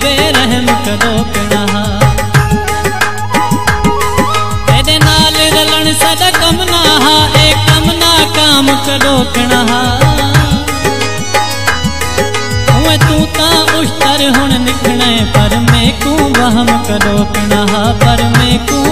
बेरहम करो कहा तेरे नाल हा कम करो कणा तू ता उश्तर हुन निकणे पर मैं को वहम करो कणा पर मैं को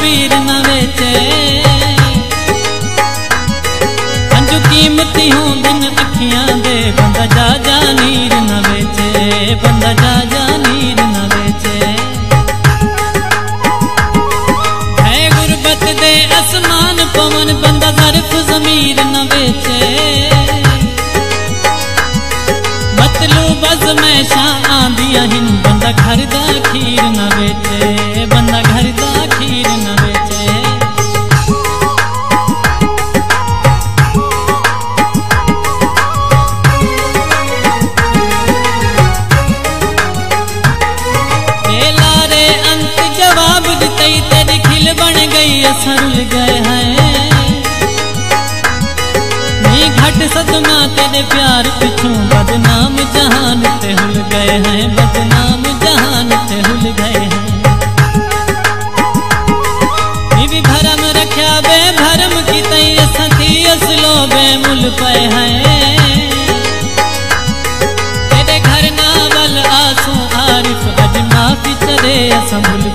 ਵੀਰ ਨਾ ਵੇਚੇ। ਅੰਜੂ ਕੀਮਤੀ ਹੁੰਦੇ ਨੇ ਅੱਖੀਆਂ ਦੇ, ਬੰਦਾ ਜਾ ਜਾ ਨੀਰ ਨਾ ਵੇਚੇ। ਬੰਦਾ ਜਾ ਜਾ ਨੀਰ ਨਾ ਵੇਚੇ। ਹੈ ਗੁਰਬਤ ਦੇ ਅਸਮਾਨ ਪਵਨ, ਬੰਦਾ ਜ਼ਰਫ ਜ਼ਮੀਰ ਨਾ ਵੇਚੇ। ਮਤਲੂਬ ਅਜ਼ਮੈਸ਼ਾਂ ਆਂਦੀਆਂ ਹਿੰ, ਬੰਦਾ ਖਰਦਾ ਦਾ तेरे प्यार पिछू बदनाम जहान ते हुल गए हैं, बदनाम जहान ते हुल गए हैं। भी भरम रख्या बे, भरम की तई सथी असलो बे मुल पे हैं। तेरे घर नावल आसू आरिफ अज माफ़ी चले असमुल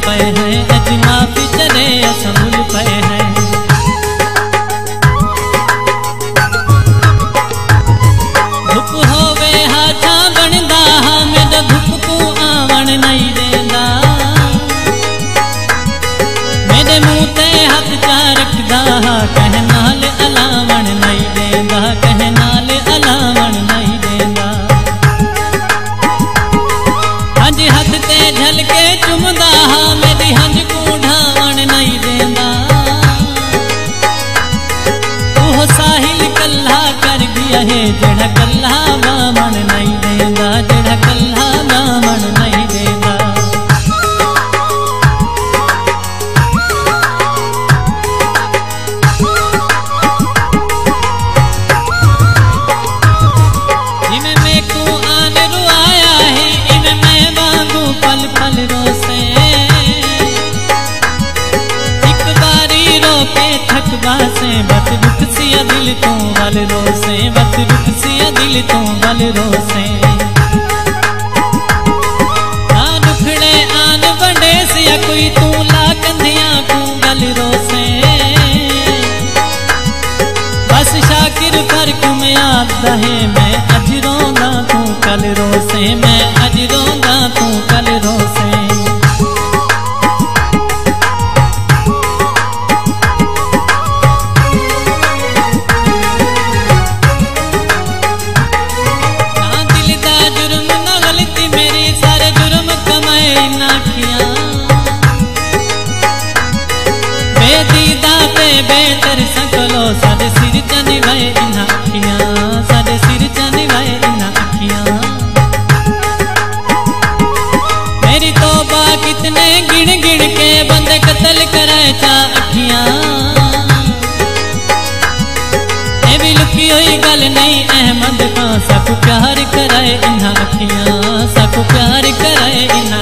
ਜਿਹੜਾ ਕੱਲਾ ਬਾਵਣ ਨਹੀਂ ਦੇਂਦਾ ਜਿਹੜਾ ਕੱਲਾ ਬਾਵਣ ਨਹੀਂ ਦੇਂਦਾ ਜਿਵੇਂ ਮੇ ਕੋ ਆਨ ਰੁਆਇਆ ਹੈ ਇਨ ਮੈਂ ਵਾਂਗੂ ਪਲ ਪਲ ਰੋਸੇ ਇੱਕ ਵਾਰੀ ਰੋ ਕੇ ਥਕਵਾ ਸੇ ਬਤ ਦੁਖ ਸਿਆ ਦਿਲ ਤੋਂ ਵਾਲ ਰੋਸੇ पल गल रोसे। दुखड़े, आन बंडे सिया कोई तू ला कंधिया तू गल रोसे। बस शाकिर फ़र्क में आता है, मैं अज रोंदा तू कल रोसे अखियाँ भी लुकी हुई गल नहीं, अहमद का सब प्यार कराए इना अखियाँ, सब प्यार कराए इन